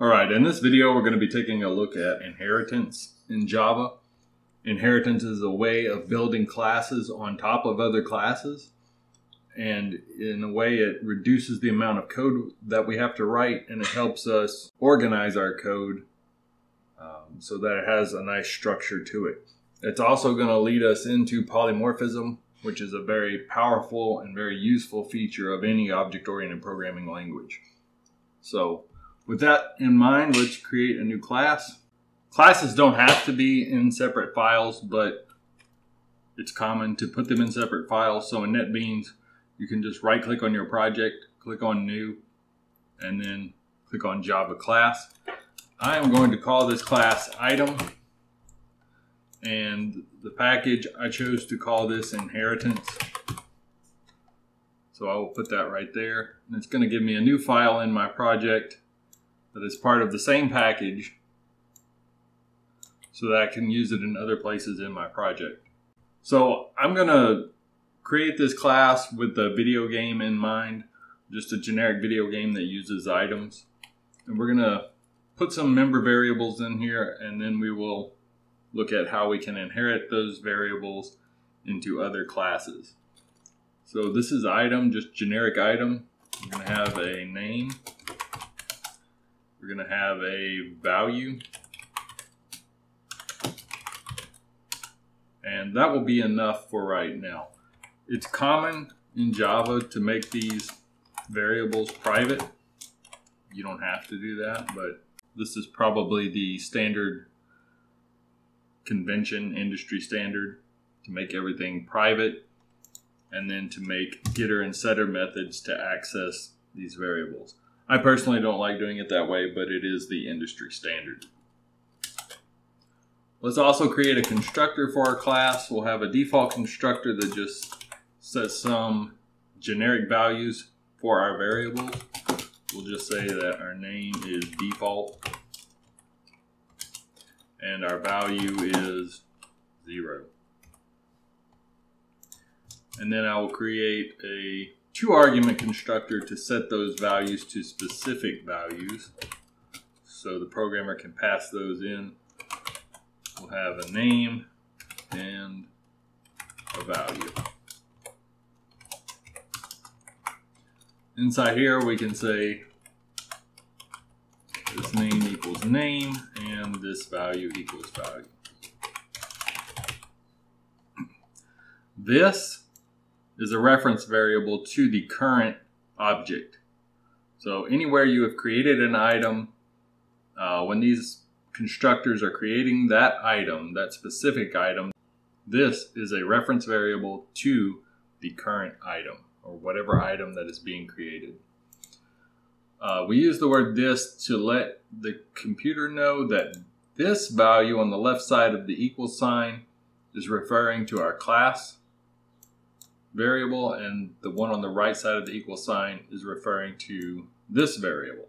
All right, in this video, we're going to be taking a look at inheritance in Java. Inheritance is a way of building classes on top of other classes. And in a way, it reduces the amount of code that we have to write and it helps us organize our code um, so that it has a nice structure to it. It's also going to lead us into polymorphism, which is a very powerful and very useful feature of any object oriented programming language. So, with that in mind, let's create a new class. Classes don't have to be in separate files, but it's common to put them in separate files. So in NetBeans, you can just right click on your project, click on new, and then click on Java class. I am going to call this class item and the package I chose to call this inheritance. So I will put that right there. And it's going to give me a new file in my project that is part of the same package so that I can use it in other places in my project. So I'm going to create this class with the video game in mind, just a generic video game that uses items. And we're going to put some member variables in here and then we will look at how we can inherit those variables into other classes. So this is item, just generic item. We're going to have a name we're going to have a value. And that will be enough for right now. It's common in Java to make these variables private. You don't have to do that, but this is probably the standard convention, industry standard to make everything private and then to make getter and setter methods to access these variables. I personally don't like doing it that way, but it is the industry standard. Let's also create a constructor for our class. We'll have a default constructor that just sets some generic values for our variables. We'll just say that our name is default and our value is zero. And then I will create a two argument constructor to set those values to specific values. So the programmer can pass those in. We'll have a name and a value. Inside here we can say this name equals name and this value equals value. This is a reference variable to the current object. So anywhere you have created an item, uh, when these constructors are creating that item, that specific item, this is a reference variable to the current item or whatever item that is being created. Uh, we use the word this to let the computer know that this value on the left side of the equal sign is referring to our class variable and the one on the right side of the equal sign is referring to this variable.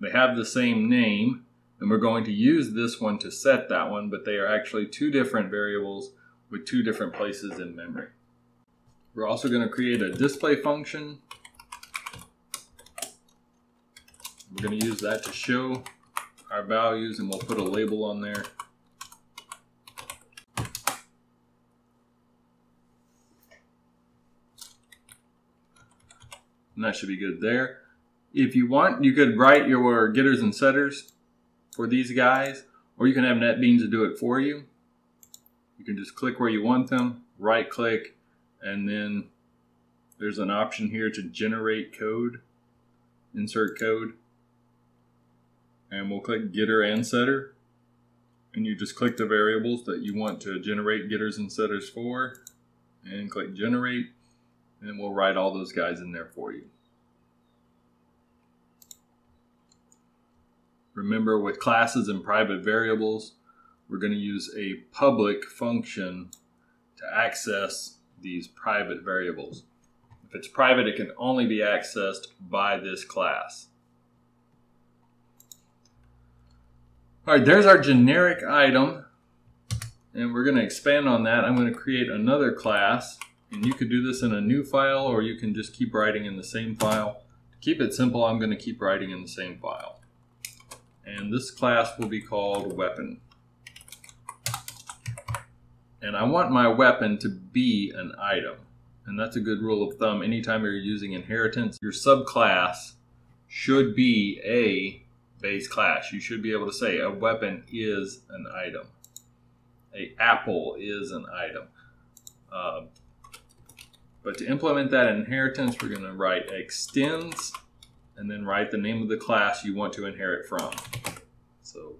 They have the same name and we're going to use this one to set that one, but they are actually two different variables with two different places in memory. We're also going to create a display function. We're going to use that to show our values and we'll put a label on there. And that should be good there. If you want, you could write your getters and setters for these guys, or you can have NetBeans do it for you. You can just click where you want them, right click, and then there's an option here to generate code, insert code, and we'll click getter and setter. And you just click the variables that you want to generate getters and setters for, and click generate, and we'll write all those guys in there for you. Remember with classes and private variables, we're going to use a public function to access these private variables. If it's private, it can only be accessed by this class. All right, there's our generic item. And we're going to expand on that. I'm going to create another class and you could do this in a new file or you can just keep writing in the same file. To keep it simple, I'm going to keep writing in the same file. and this class will be called weapon. And I want my weapon to be an item. And that's a good rule of thumb. Anytime you're using inheritance, your subclass should be a base class. You should be able to say a weapon is an item. A apple is an item. Uh, but to implement that inheritance, we're going to write extends and then write the name of the class you want to inherit from. So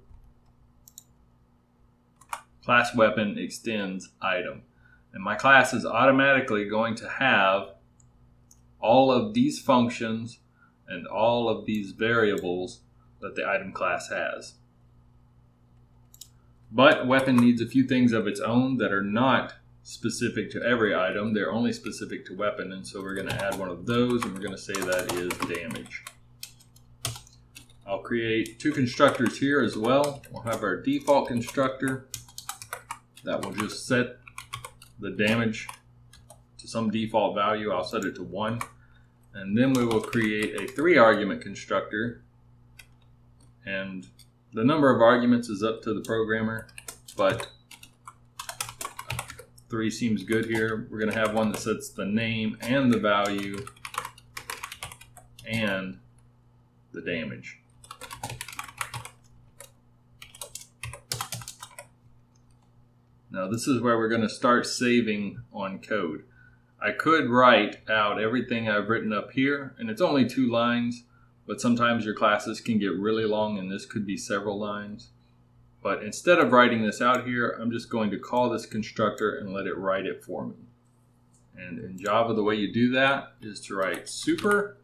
class weapon extends item. And my class is automatically going to have all of these functions and all of these variables that the item class has. But weapon needs a few things of its own that are not specific to every item. They're only specific to weapon, and so we're going to add one of those, and we're going to say that is damage. I'll create two constructors here as well. We'll have our default constructor that will just set the damage to some default value. I'll set it to 1. And then we will create a three argument constructor. And the number of arguments is up to the programmer, but three seems good here. We're going to have one that sets the name and the value and the damage. Now this is where we're going to start saving on code. I could write out everything I've written up here, and it's only two lines, but sometimes your classes can get really long and this could be several lines. But instead of writing this out here, I'm just going to call this constructor and let it write it for me. And in Java, the way you do that is to write super,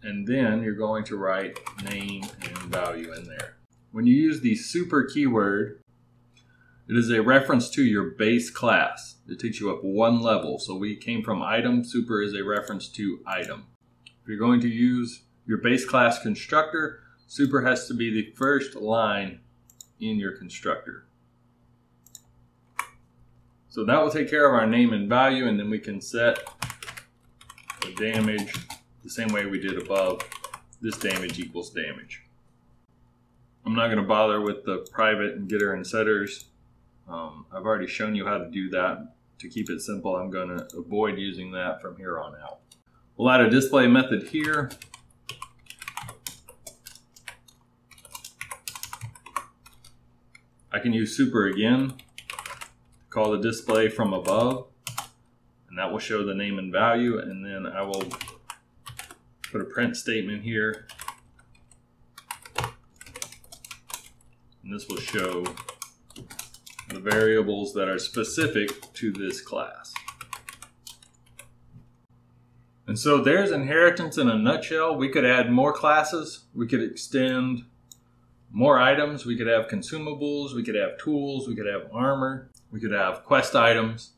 and then you're going to write name and value in there. When you use the super keyword, it is a reference to your base class. It takes you up one level. So we came from item. Super is a reference to item. If you're going to use your base class constructor, super has to be the first line in your constructor. So that will take care of our name and value, and then we can set the damage the same way we did above. This damage equals damage. I'm not going to bother with the private and getter and setters. Um, I've already shown you how to do that. To keep it simple, I'm going to avoid using that from here on out. We'll add a display method here. I can use super again, call the display from above, and that will show the name and value, and then I will put a print statement here. And this will show the variables that are specific to this class. And so there's inheritance in a nutshell. We could add more classes. We could extend more items. We could have consumables. We could have tools. We could have armor. We could have quest items.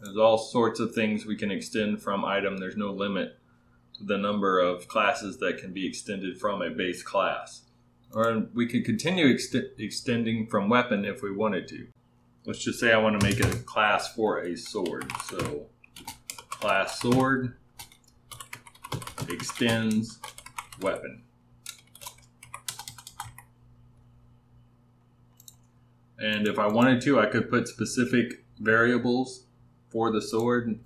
There's all sorts of things we can extend from item. There's no limit to the number of classes that can be extended from a base class. Or we could continue ext extending from weapon if we wanted to. Let's just say I want to make a class for a sword. So class sword extends weapon. And if I wanted to, I could put specific variables for the sword,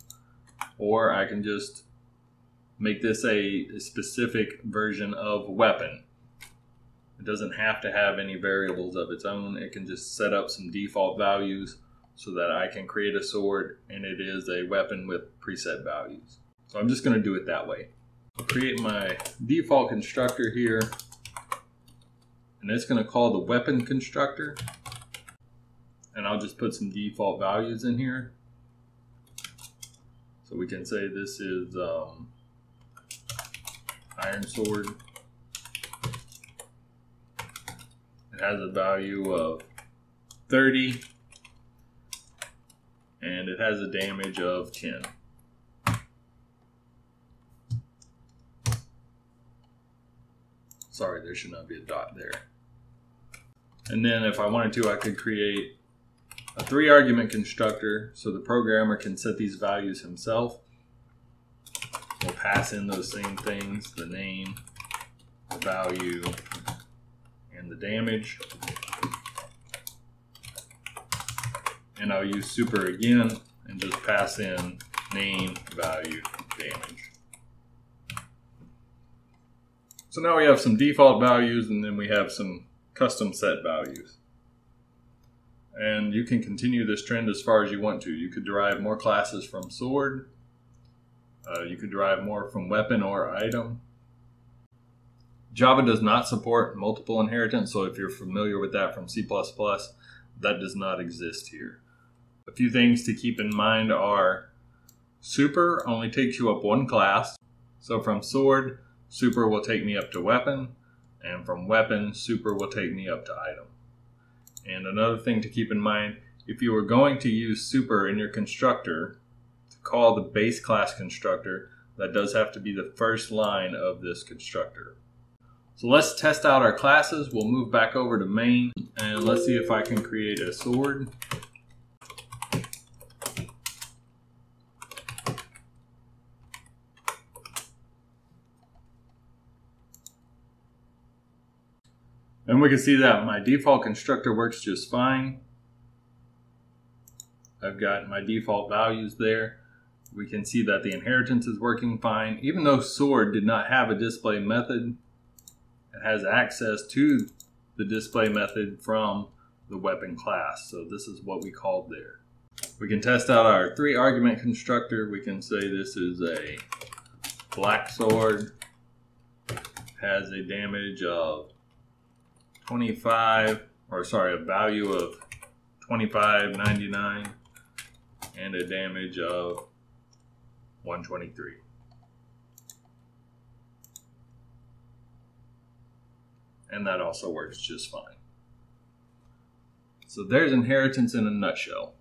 or I can just make this a, specific version of weapon. It doesn't have to have any variables of its own. It can just set up some default values so that I can create a sword and it is a weapon with preset values. So I'm just going to do it that way. I'll create my default constructor here and it's going to call the weapon constructor and I'll just put some default values in here. So we can say this is um, iron sword. It has a value of 30 and it has a damage of 10. Sorry, there should not be a dot there. And then if I wanted to, I could create a three argument constructor so the programmer can set these values himself. We'll pass in those same things, the name, the value, and the damage. And I'll use super again and just pass in name, value, damage. So now we have some default values and then we have some custom set values. And you can continue this trend as far as you want to. You could derive more classes from sword. Uh, you could derive more from weapon or item. Java does not support multiple inheritance, so if you're familiar with that from C++, that does not exist here. A few things to keep in mind are super only takes you up one class. So from sword, super will take me up to weapon, and from weapon, super will take me up to item. And another thing to keep in mind, if you were going to use super in your constructor to call the base class constructor, that does have to be the first line of this constructor. So let's test out our classes. We'll move back over to main and let's see if I can create a sword. And we can see that my default constructor works just fine. I've got my default values there. We can see that the inheritance is working fine. Even though sword did not have a display method, it has access to the display method from the weapon class. So this is what we called there. We can test out our three argument constructor. We can say this is a black sword, has a damage of 25, or sorry, a value of 25.99 and a damage of 123. And that also works just fine. So there's inheritance in a nutshell.